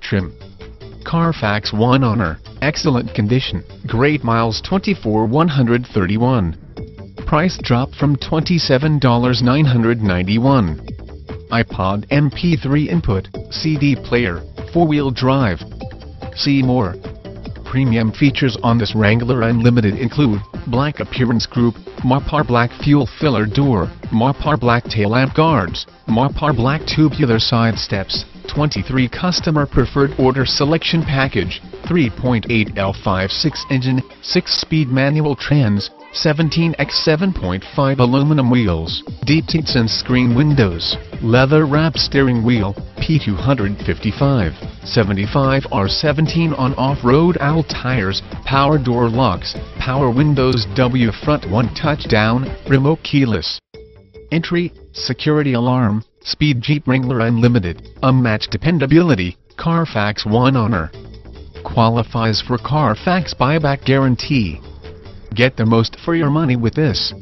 Trim. Carfax One Honor, excellent condition, great miles 24 131. Price drop from $27.991. iPod MP3 input, CD player, 4-wheel drive. See more. Premium features on this Wrangler Unlimited include Black Appearance Group, Mopar Black Fuel Filler Door, Mopar Black Tail Lamp Guards, Mopar Black Tubular Side Steps, 23 Customer Preferred Order Selection Package, 3.8 L V6 engine, 6-speed manual trans, 17x 7.5 aluminum wheels, deep seats and screen windows, leather wrapped steering wheel, P255, 75R17 on off-road AL tires, power door locks, power windows W front one touchdown, remote keyless entry, security alarm, speed Jeep Wrangler Unlimited, unmatched dependability, Carfax One Honor. Qualifies for Carfax buyback guarantee. Get the most for your money with this